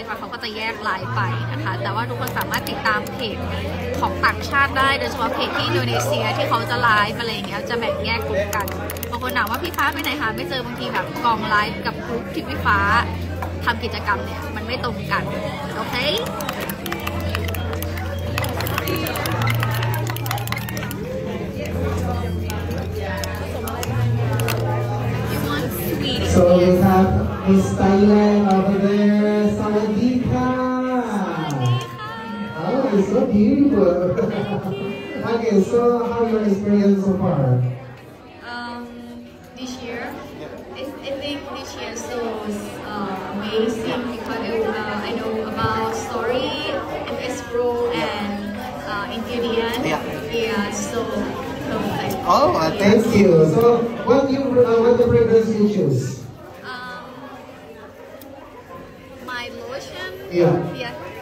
ฟ์อะเขาก็จะแยกไลฟ์ไปนะคะ แต่ว่าทุกคนสามารถติดตามเพจของต่างชาติได้โดยเฉพาะเพจที่อินโดนีเซียที่เขาจะไลฟ์อะไรอย่างเงี้ยจะแบ่งแยกกลุ่มกันบางคนถามว่าพี่ฟ้าไปไหนหาไม่เจอบางทีแบบกองไลฟ์กับกลุ่มที่พี่ฟ้าทำกิจกรรมเนี่ยมันไม่ตรงกันโอเค You want sweetie So we have Miss Thailand over there, so beautiful. okay, so how your experience so far? Um, this year, I, I think this year so uh, amazing because uh, I know about story, MS Pro, and uh, Indian. Yeah. Yeah, so perfect. Oh, uh, Thank you. So what you uh, what the fragrance you choose? Um, my lotion. Yeah. Yeah.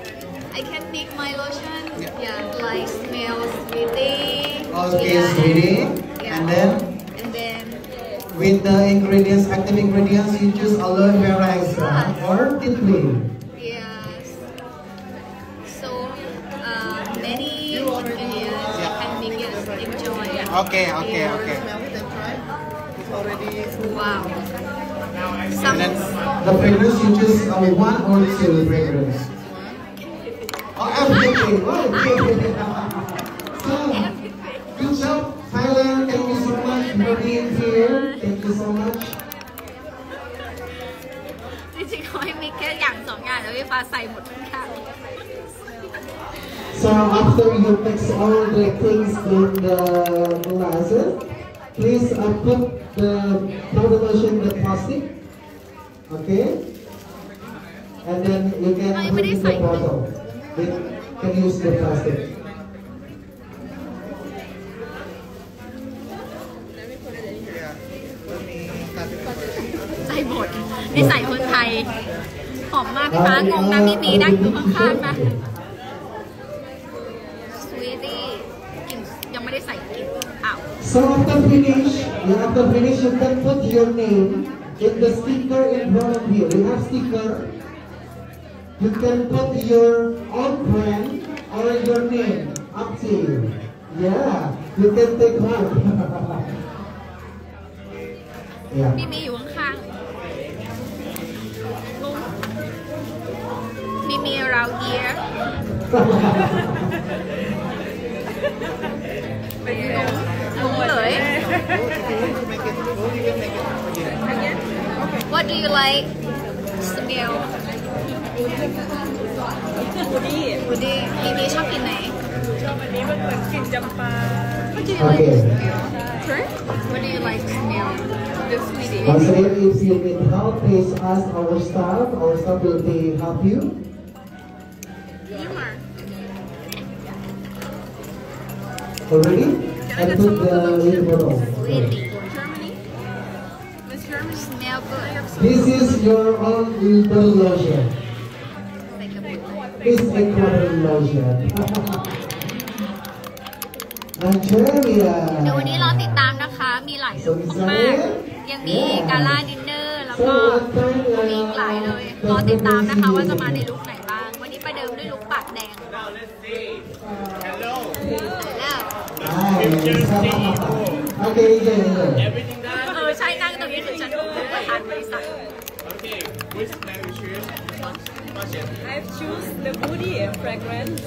I can pick my lotion. Yeah. like smells sweetie. Okay, yeah, sweetie. yeah. And then And then with the ingredients, active ingredients, you choose aloe vera extra or tree. Yes. So uh, many ingredients Yeah. and we can enjoy. Okay, okay, Yeah. okay. Wow. And Some then The fragrance you choose uh, one or two fragrance? Oh, everything. Oh, okay. so, good job, Thailand. Thank you so much for being here. Thank you so much. จริงๆเขาให้มีแค่อย่างสองอย่างแล้วพี่ฟ้าใส่หมดทุกอย่าง So after you mix all the things in the molasses, please uh, put the powder lotion in the plastic. Okay? And then you can Ay, put in the recycle. bottle. You can use the plastic. ใส่หมดนี่ใส่คนไทยหอมมากพี่ฟ้างงนะพี่มีนั่งอยู่ข้างๆนะสวีตี้กลิ่นยังไม่ได้ใส่กลิ่นอ้าว So after finish, yeah, after finish, you can put your name in the sticker in front of you. You have sticker. You can put your own brand or your name. Up to you. Yeah, you can take one. yeah. พี่มีอยู่ข้างๆงงมีมี around here งงเลย What do you like smell วูดี้ Woody มีมีชอบกินไหน ชอบอันนี้มันเหมือนกลิ่นจำปา What do you like Okay. smell Sure What do you like smell The sweetie Once again, if you need help, please ask our staff. Our staff will be help you. นี่มา Already? And put the little bottle. Sweetie Germany Miss Germany smell good This is your own little lotion. เดี๋ยววันนี้รอติดตามนะคะ มีหลายลุคมากๆยังมีกาล่าดินเนอร์แล้วก็มีอีกหลายเลย รอติดตามนะคะว่าจะมาในลุคไหนบ้าง วันนี้ประเดิมด้วยลุคปากแดงแล้ว Nice. okay, enjoy, enjoy. เออใช่นั่งตรงนี้คือฉันถูกประธานบริษัท I've choose the Woody fragrance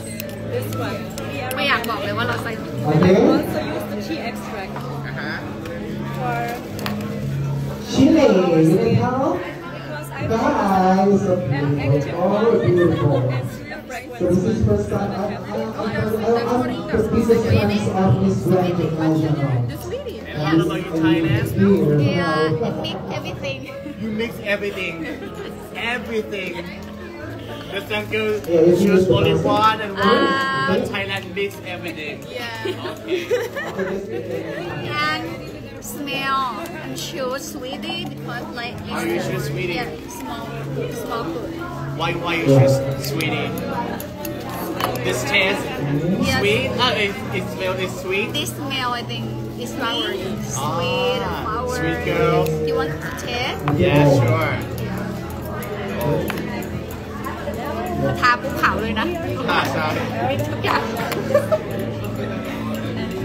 this one Woody ไม่อยากบอกเลยว่าเราใส่ Okay. also use the tea extract for Chile, you need help? because I Guys, so an active beautiful. Oh, one beautiful. and sweet So fragrance this is first time I, I, I, I, the business plans of Miss Grand International. The sweetie And How about you, Thailand? here, Yeah, it now. mix everything You mix everything. everything. The jungle Yeah, you choose only one and one. Ah. but Thailand mix everything. Yeah Okay. and smell and choose sweetie because like it's Oh, you choose sweetie. Yeah, small small food Why why you choose sweetie? This taste Yes. sweet. Uh, it, it smells is sweet. This smell I think is sweet, sweet Ah, flower. sweet girl. You want to taste? Yeah, sure. ทาภูเขาเลยนะ Ah, sorry. ทุกอย่าง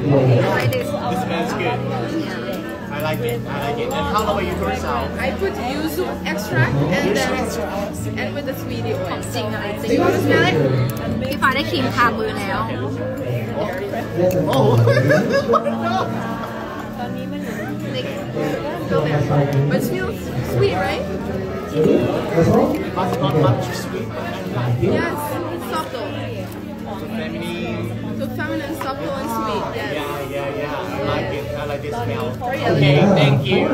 Yeah. like this This smells good. I like it. I like it. And how about you yourself? I put yuzu extract and then and with the sweetie ของ oil. จริงอะไรจริง You wanna smell it พี่ฟ้าได้ครีมทามือแล้ว Yes, and Oh. Like, But it smells sweet, right? That's all? But not much sweet. Yes, it's soft So feminine. So feminine, soft and sweet. Yes. Yeah, yeah, yeah. I like it. I like this smell. Okay, thank you.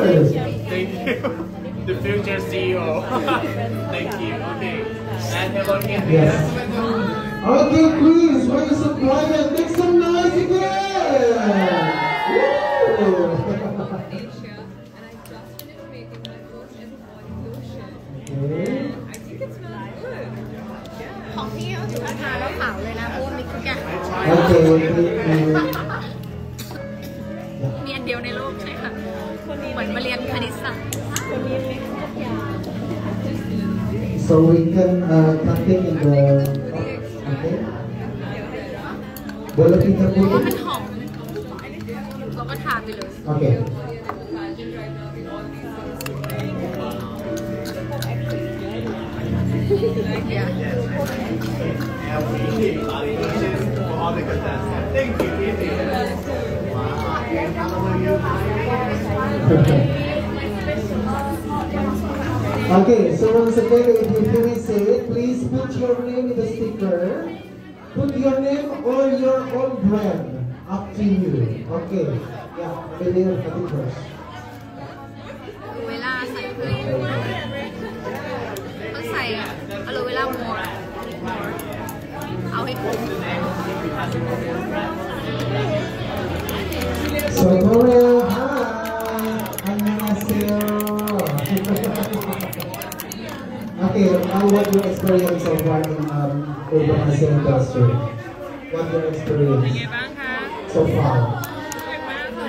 Thank you. The future CEO. thank you. Okay. And hello again. Yes. Okay, please, why you so quiet? Make some noise again! Okay. I think it smells good. ของพี่ก็ถือว่าทาแล้วขาวเลยนะเพราะว่ามีทุกอย่าง Okay, มีอันเดียวในโลกใช่ค่ะเหมือนมาเรียนคณิตศาสตร์ So we can uh, continue the. Boleh kita เพราะว่ามัน put หอมเราก็ทาไปเลย Okay. Yeah. And we need body lotion for all the contestants. Thank you. Thank you. Wow. And how about you? Okay, so once again, if you finish it, please put your name in the sticker. Put your name or your own brand. Up to you. Okay. Yeah, pwede yung categories. Wala, sa yung Pag sa, alo, wala So, Gloria, hi! Annyeonghaseyo! okay, how was your experience so far in um, urban ASEAN industry? What your experience ไงบ้างคะ so far?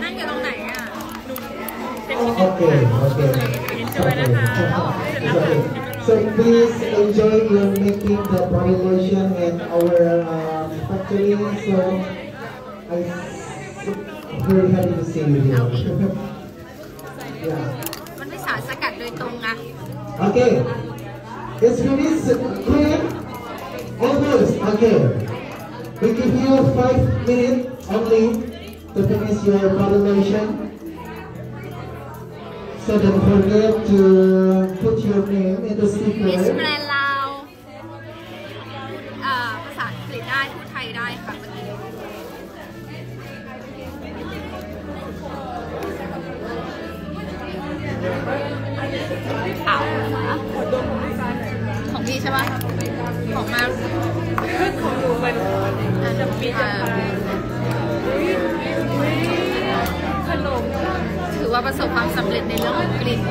นั่งอยู่ตรงไหนอ่ะ Okay, okay. Enjoyนะคะ Okay. So please enjoy your making the body lotion at our um, factory. So I'm very happy to see you here. yeah. มันไม่สารสกัดโดยตรงอ่ะ Okay. It's finished. Clean. Almost. Okay. We give you five minutes only to finish your body lotion. So don't forget to put your name in the sticker. แกรนด์ลาวอ่าภาษาอังกฤษได้พูดไทยได้ค่ะเมื่อกี้ขาของพี่ใช่ปะ ของมาของหนูมันอาจจะมีแต่ขนมถือว่าประสบความสำเร็จในเรื่องของกลิ่น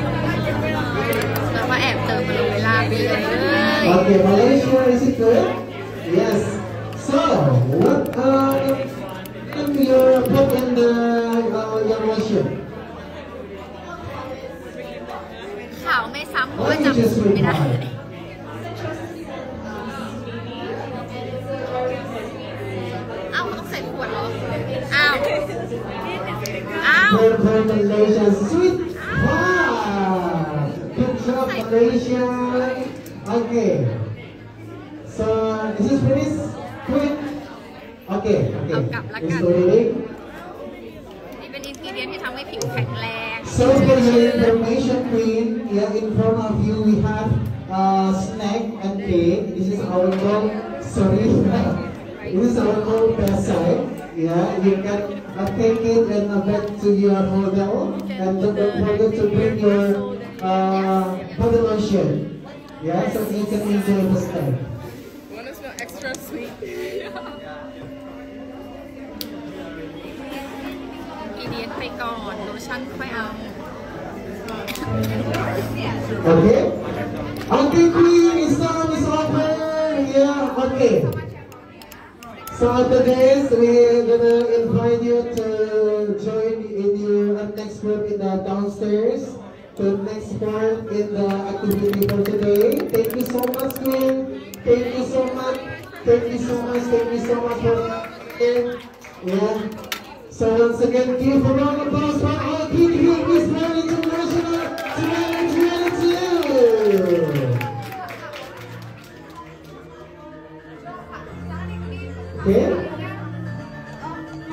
แล้วก็แอบเติมอะโลเวลาไปเลย Okay, Malaysia, is it good? Yes. So, what uh, in your put in the uh, your lotion? ขาวไม่ซ้ำเพราะ Why ว่า you จำ just สูตรไม่ได้ อ้าว Purple Malaysia, sweet. Wow. Good job, Malaysia. Okay. So, is this finished? Quick. Okay, okay. Ang kap lakan. It's ready. นี่เป็นอินกิเดียนที่ทำให้ผิวแข็งแรง So for your information, Queen, yeah, in front of you we have uh, snack and cake. This is our goal. Sorry, this is our goal pesai. Yeah, you can uh, take it and uh, back to your hotel. And don't forget to bring your uh, body lotion. Yeah, so you can enjoy the stay. Wanna smell extra sweet. Indian fake on, lotion Okay. Uncle Queen, his song is over. Yeah, okay. So after this, we're gonna invite you to join in uh, next group in the downstairs. The next part in the activity for today. Thank you so much, Queen. Thank you so much. Thank you so much. Thank you so much for it. Yeah. So once again, give a round of applause for all Miss World International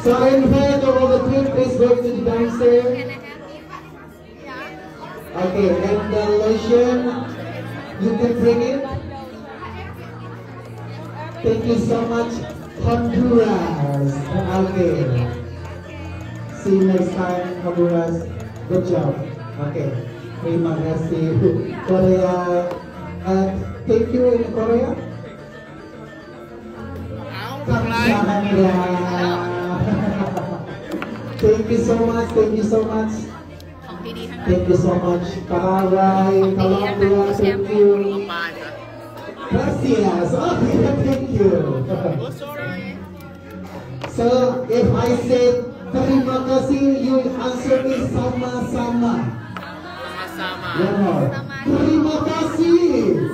So I invite all the twin please go to the downstairs. Okay, and the lotion, you can bring it. Thank you so much, Honduras. Okay. See you next time, Honduras. Good job. Okay. Terima kasih, Korea. Uh, thank you in Korea. Kamsahamnida. Thank you so much. Thank you so much. Thank you so much. Paraguay, Colombia, thank you. Gracias. Oh, thank you. so if I say terima kasih, you answer me sama-sama. Sama-sama. Terima kasih.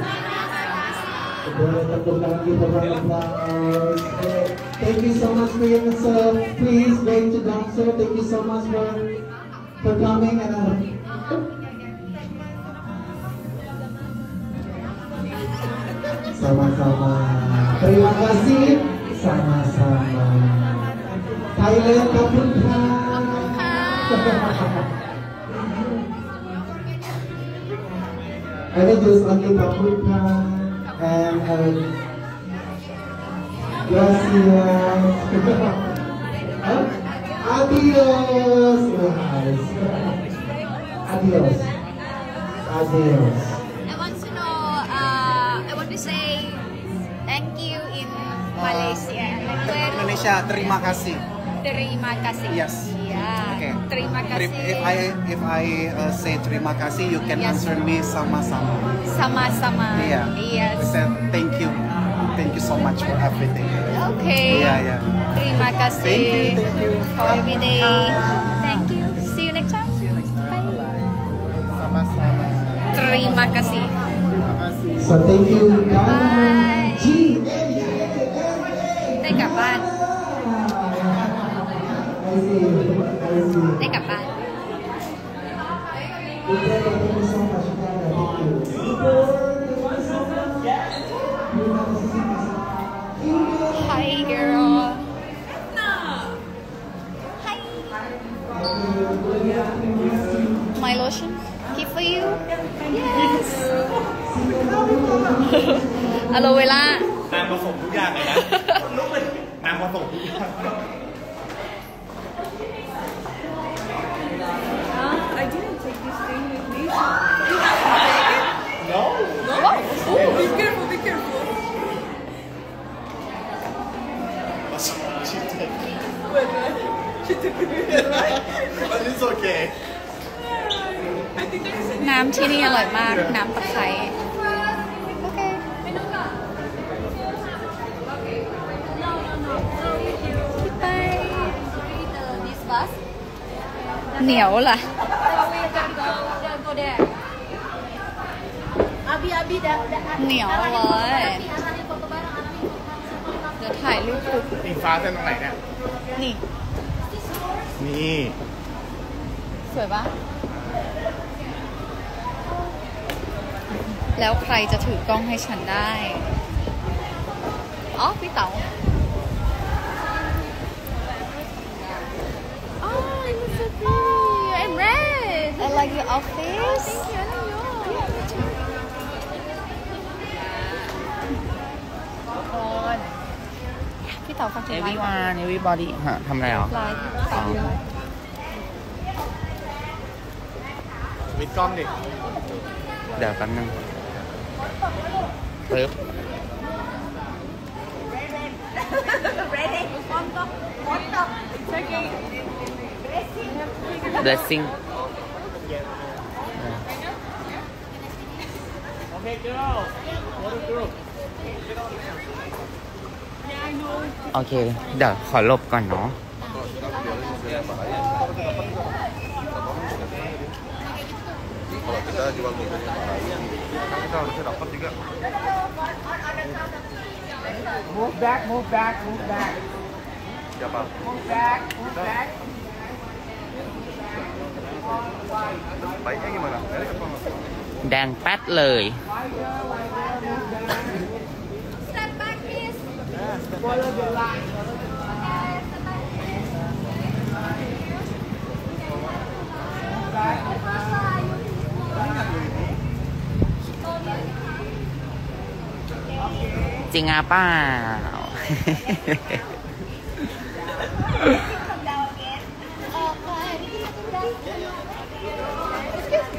Boleh tepuk tangan kita. Okay. Thank you so much for your answer. Please go to dancer. Thank you so much for for coming and uh, sama-sama. Terima kasih sama-sama. Thailand kapun I will just only and gracias. Huh? Adios. Adios. Adios. I want to know, uh, I want to say thank you in Malaysia. Terima kasih. terima kasih. Yes okay. terima kasih. If I if I uh, say terima kasih, you can yes. answer me sama-sama. Sama-sama. Iya. Yes. Said thank you, thank you so much for everything. Okay. Iya yeah, yeah. Terima kasih. Thank you, thank you for day. Thank you. See you next time. See you next time. Bye. Sama-sama. Terima kasih. Terima kasih. So thank you. Bye. Bye. Thank you. Bye. ลับบ้าน I see. I see. ได้กลับบ้าน Okay, thank you so much. Thank you. Super. Thank you so much. Hi girl Hi My lotion Gift for you Yes อะโลเวล่าน างผสมทุกอย่างเลยนะลุกเลยนางผสมทุกอย่าง be careful, be careful. she did Wait, wait. She took it with her, right? but it's okay I think there is a น้ำที่นี่อร่อยมาก น้ำตะไคร้โอเคไปเหนียวล่ะ เหนียวเลยเดี๋ยวถ่ายรูปปุ๊บอิงฟ้าเส้นตรงไหนเนี่ย นี่ นี่ สวยปะแล้วใครจะถือกล้องให้ฉันได้ อ๋อ พี่เต๋าอ๋อ it was so pretty and red I like your outfit thank you I like yours คน พี่เต๋าฝากถึงไลฟ์ everyone everybody ฮะทำอะไรเหรอไลฟ์ฝากถึงไลฟ์วิดกล้องดิ เดี๋ยวแป๊บนึงปึ๊บ blessing โอเค girl what a group โอเค เดี๋ยวขอลบก่อนเนาะ โ kalau kita jual mobil yang lain kita harusnya dapat juga Move back, move back, move back, siapa move back, move back. baiknya gimana Erik apa enggak? แดงแป๊ดเลย จริงอะปล่า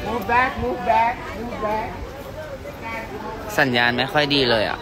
move back, move back. สัญญาณไม่ค่อยดีเลยอะ